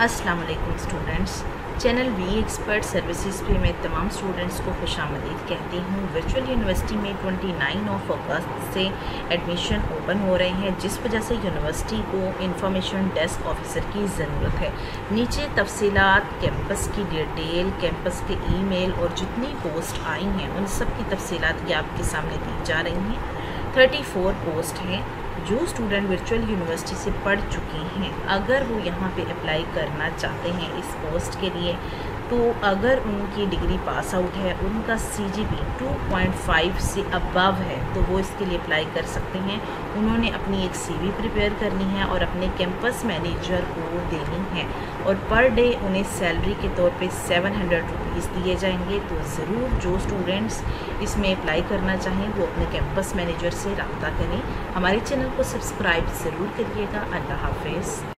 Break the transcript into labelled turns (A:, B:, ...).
A: अस्सलाम वालेकुम students. Channel V expert services पे मैं तमाम स्टूडेंट्स को खुश आमदीद कहती हूँ। वर्चुअल यूनिवर्सिटी में 29 ऑफ़ अगस्त से एडमिशन ओपन हो रहे हैं, जिस वजह से यूनिवर्सिटी को इंफॉर्मेशन डेस्क ऑफिसर की ज़रूरत है। नीचे तफसीलात कैंपस की डिटेल कैंपस के ईमेल और जितनी पोस्ट आई हैं, उन सब की तफसीलात ये आपके सामने दी जा रही हैं। 34 पोस्ट हैं। जो स्टूडेंट वर्चुअल यूनिवर्सिटी से पढ़ चुके हैं, अगर वो यहाँ पे अप्लाई करना चाहते हैं इस पोस्ट के लिए तो अगर उनकी डिग्री पास आउट है, उनका सी जी पी से अबव है तो वो इसके लिए अप्लाई कर सकते हैं। उन्होंने अपनी एक सी वी प्रिपेयर करनी है और अपने कैंपस मैनेजर को देनी है। और पर डे उन्हें सैलरी के तौर पे सेवन हंड्रेड रुपीज़ दिए जाएँगे। तो ज़रूर जो स्टूडेंट्स इसमें अप्लाई करना चाहें, वो अपने कैंपस मैनेजर से रबता करें। हमारे चैनल को सब्सक्राइब ज़रूर करिएगा। अल्लाह हाफिज़।